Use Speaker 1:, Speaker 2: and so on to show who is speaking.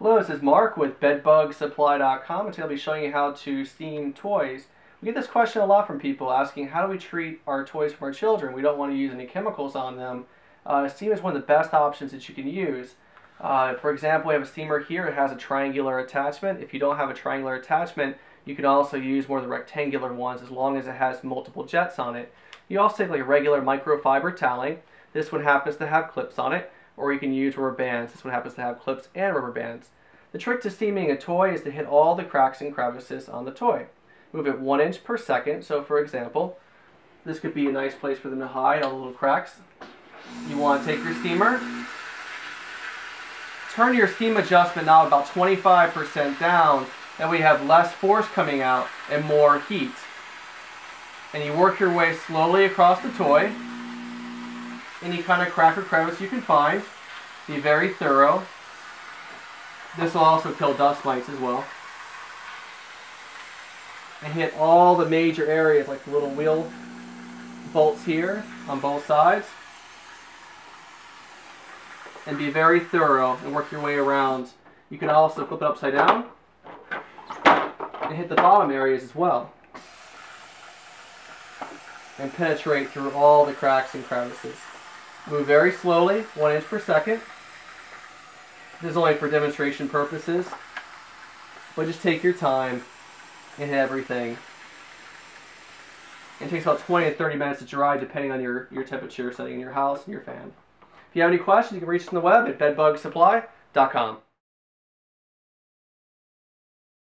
Speaker 1: Hello, this is Mark with BedBugSupply.com and today I'll be showing you how to steam toys. We get this question a lot from people asking how do we treat our toys from our children? We don't want to use any chemicals on them. Uh, steam is one of the best options that you can use. Uh, for example, we have a steamer here. It has a triangular attachment. If you don't have a triangular attachment, you can also use more of the rectangular ones as long as it has multiple jets on it. You also take like a regular microfiber toweling. This one happens to have clips on it or you can use rubber bands. This one happens to have clips and rubber bands. The trick to steaming a toy is to hit all the cracks and crevices on the toy. Move it one inch per second. So for example, this could be a nice place for them to hide all the little cracks. You want to take your steamer, turn your steam adjustment now about 25% down, that we have less force coming out and more heat. And you work your way slowly across the toy any kind of crack or crevice you can find. Be very thorough. This will also kill dust mites as well. And hit all the major areas like the little wheel bolts here on both sides. And be very thorough and work your way around. You can also flip it upside down and hit the bottom areas as well. And penetrate through all the cracks and crevices. Move very slowly, one inch per second. This is only for demonstration purposes. But just take your time and everything. It takes about 20 to 30 minutes to dry depending on your, your temperature setting in your house and your fan. If you have any questions, you can reach us on the web at bedbugsupply.com.